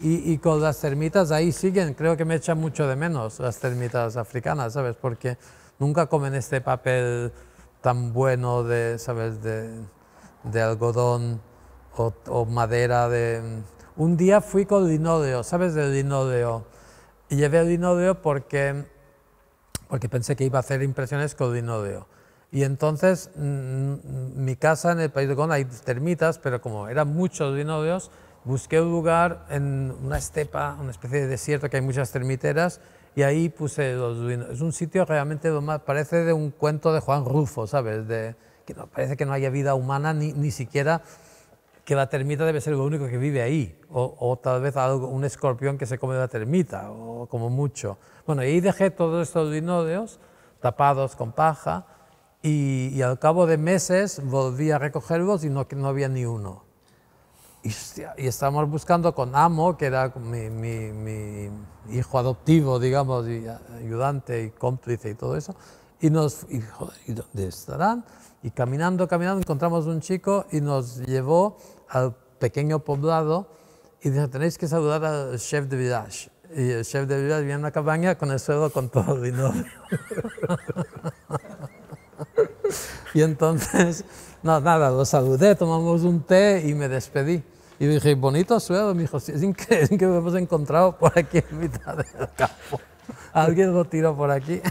Y, y, con las termitas ahí siguen, creo que me echan mucho de menos las termitas africanas, ¿sabes? Porque nunca comen este papel tan bueno de, ¿sabes? De, de algodón o, o, madera de... Un día fui con linóleo, ¿sabes? Del linóleo. Y llevé linóleo porque, porque pensé que iba a hacer impresiones con linóleo. Y entonces, mmm, mi casa en el País de Gon hay termitas, pero como eran muchos linóleos, busqué un lugar en una estepa, una especie de desierto que hay muchas termiteras, y ahí puse los linóleos. Es un sitio realmente, parece de un cuento de Juan Rufo, ¿sabes? De, que no, parece que no haya vida humana, ni, ni siquiera que la termita debe ser lo único que vive ahí, o, o, tal vez algo, un escorpión que se come la termita, o como mucho. Bueno, y ahí dejé todos estos linóleos tapados con paja, y, y, al cabo de meses volví a recogerlos y no, no había ni uno. Y, y estábamos buscando con Amo, que era mi, mi, mi, hijo adoptivo, digamos, y ayudante y cómplice y todo eso, y nos, y, ¿y dónde estarán? Y caminando, caminando, encontramos un chico y nos llevó al pequeño poblado y dijo, tenéis que saludar al chef de village. Y el chef de village viene a una cabaña con el suelo con todo el vino. y entonces, no, nada, lo saludé, tomamos un té y me despedí. Y dije, bonito suelo, me dijo, sí, es increíble que lo hemos encontrado por aquí en mitad del campo. Alguien lo tiró por aquí.